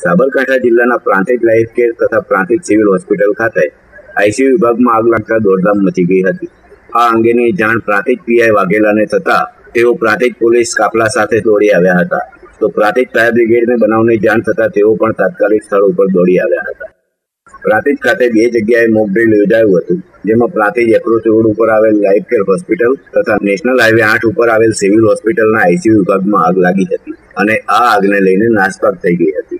સાબરકાંઠા જિલ્લાના પ્રાંતિક life care તથા પ્રાંતિક civil hospital ખાતે આઈસીયુ વિભાગમાં આગ લાગતા દોડધામ મચી ગઈ હતી. આ અંગેની જાણ પ્રાંતિક પીઆઈ વાઘેલાને થતા તેઓ પ્રાંતિક પોલીસ કાફલા સાથે દોડી આવ્યા હતા. તો પ્રાંતિક ફાયર બ્રિગેડને બનાવની જાણ થતા તેઓ પણ તાત્કાલિક સ્થળ ઉપર દોડી આવ્યા હતા. પ્રાંતિજ ખાતે બે જગ્યાએ મોક ડ્રીલ યોજાયું હતું, જેમાં પ્રાંતિજ એપ્રોચ રોડ ઉપર આવેલ લાઇફ કેર હોસ્પિટલ તથા નેશનલ હાઈવે આઠ ઉપર આવેલ સિવિલ હોસ્પિટલના આઈસીયુ વિભાગમાં આગ લાગી હતી અને આ આગને લઈને નાસભાગ થઈ ગઈ હતી.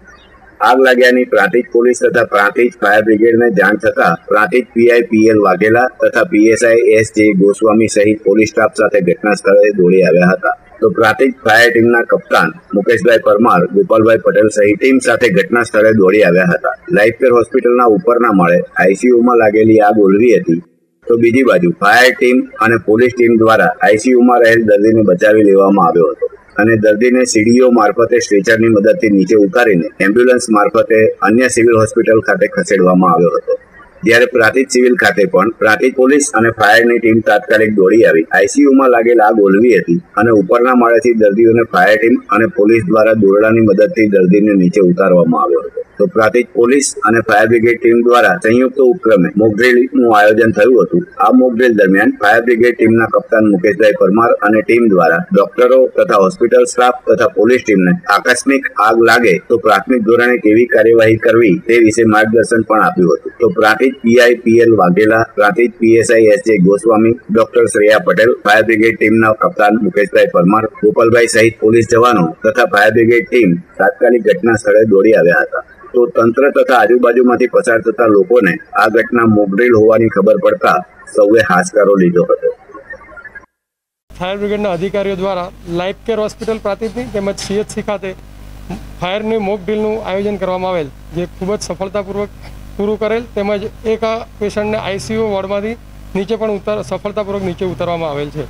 આગ લાગ્યાની પ્રાંતિજ પોલીસ તથા પ્રાંતિજ ફાયર બ્રિગેડને જાણ થતા પ્રાંતિજ પીઆઈ પીએલ વાઘેલા તથા પીએસઆઈ એસ જે ગોસ્વામી સહિત પોલીસ સ્ટાફ સાથે ઘટના સ્થળે દોડી આવ્યા હતા. તો પ્રાંતિજ ફાયર ટીમના કપ્તાન મુકેશભાઈ પરમાર, ગોપાલભાઈ પટેલ સહિત ટીમ સાથે ઘટના સ્થળે દોડી આવ્યા હતા. લાઈફ કેર હોસ્પિટલના ઉપરના માળે આઈસીયુમાં લાગેલી આગ ઓલવી હતી. તો બીજી બાજુ ફાયર ટીમ અને પોલીસ ટીમ દ્વારા આઈસીયુમાં રહેલ દર્દીને બચાવી લેવામાં આવ્યો હતો. અને દર્દીને સીડીઓ મારફતે સ્ટ્રેચરની મદદથી નીચે ઉતારીને એમ્બ્યુલન્સ મારફતે અન્ય સિવિલ હોસ્પિટલ ખાતે ખસેડવામાં આવ્યો હતો. જ્યારે પ્રાંતિજ સિવિલ ખાતે પણ પ્રાંતિજ પોલીસ અને ફાયરની ટીમ તાત્કાલિક દોડી આવી. આઈસીયુમાં લાગેલ આગ ઓલવી હતી અને ઉપરના માળેથી દર્દીઓને ફાયર ટીમ અને પોલીસ દ્વારા દોરડાની મદદથી દર્દીને નીચે ઉતારવામાં આવ્યો હતો. તો પ્રાંતિજ પોલીસ અને ફાયર બ્રિગેડ ટીમ દ્વારા સંયુક્ત ઉપક્રમે મોકડ્રીલનું આયોજન થયું હતું. આ મોકડ્રીલ દરમિયાન ફાયર બ્રિગેડ ટીમના કપ્તાન મુકેશભાઈ પરમાર અને ટીમ દ્વારા ડોક્ટરો તથા હોસ્પિટલ સ્ટાફ તથા પોલીસ ટીમને આકસ્મિક આગ લાગે તો પ્રાથમિક ધોરણે કેવી કાર્યવાહી કરવી તે વિશે માર્ગદર્શન પણ આપ્યું હતું. તો Prantij PI PL Vaghela Prantij PSI S J Goswami, doctor Shreya Patel, fire brigade ટીમના કપ્તાન મુકેશભાઈ પરમાર, ગોપાલભાઈ સહિત પોલીસ જવાનો તથા ફાયર બ્રિગેડ ટીમ તાત્કાલિક ઘટના સ્થળે દોડી આવ્યા હતા. તો તંત્ર તથા આજુબાજુમાંથી પસાર થતા લોકોને આ ઘટના મોગરેલ હોવાની ખબર પડતા સૌએ હાશકારો લીધો હતો. ફાયર બ્રિગેડના અધિકારીઓ દ્વારા લાઈફ કેર હોસ્પિટલ પ્રાંતિજની તેમજ સીએચસી ખાતે ફાયરની મોક ડ્રીલનું આયોજન કરવામાં આવેલ, જે ખૂબ જ સફળતાપૂર્વક પૂરું કરેલ તેમજ એક પેશન્ટને આઈસીયુ વોર્ડમાંથી નીચે પણ ઉતાર, સફળતાપૂર્વક નીચે ઉતારવામાં આવેલ છે.